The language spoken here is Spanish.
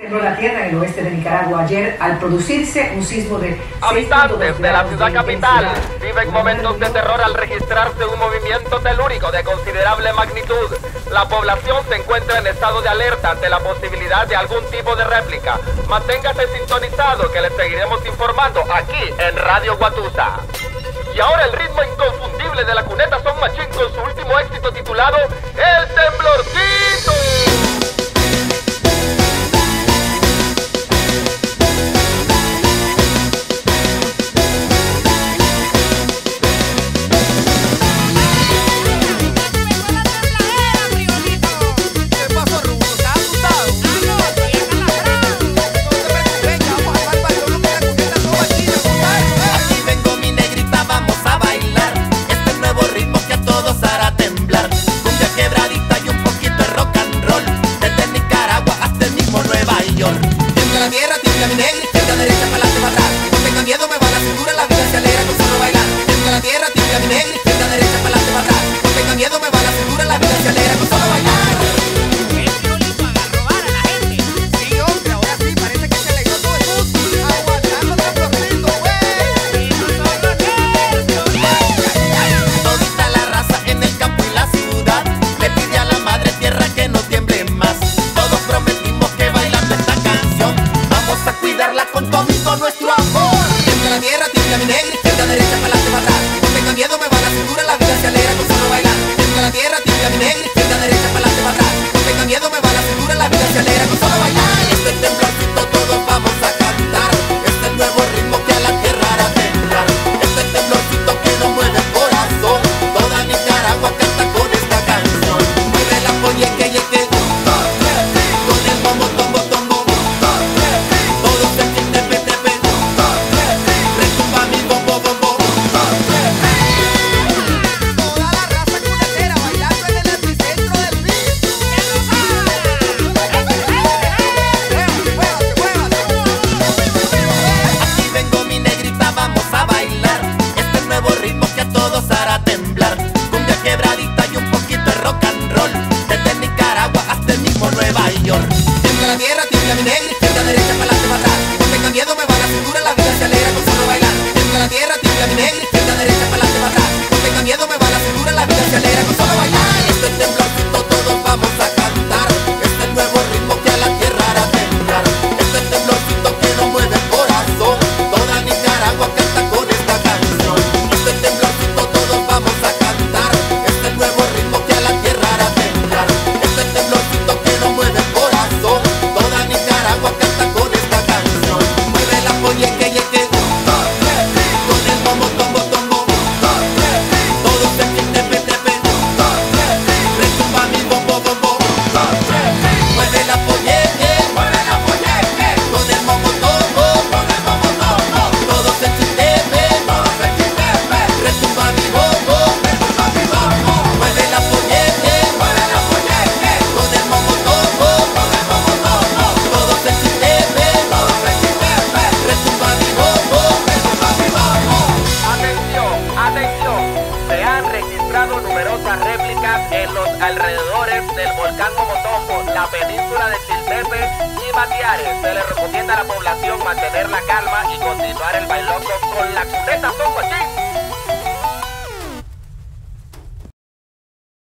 Tembló la tierra en el oeste de Nicaragua ayer al producirse un sismo de... Habitantes de la ciudad capital viven momentos de terror al registrarse un movimiento telúrico de considerable magnitud. La población se encuentra en estado de alerta ante la posibilidad de algún tipo de réplica. Manténgase sintonizado que les seguiremos informando aquí en Radio Guatusa. Y ahora el ritmo inconfundible de la cuneta Son Machín con su último éxito titulado El Temblor Temblorcito. Tierra, tibia mi negra echa miedo, me la la vida la tierra, tibia mi negra, izquierda, derecha, para adelante. No miedo, me va la cintura, la vida se. Señor. La tierra, tiembla mi negra, izquierda, derecha, para alrededores del volcán Momotombo, la península de Chiltepe y Matiares. Se le recomienda a la población mantener la calma y con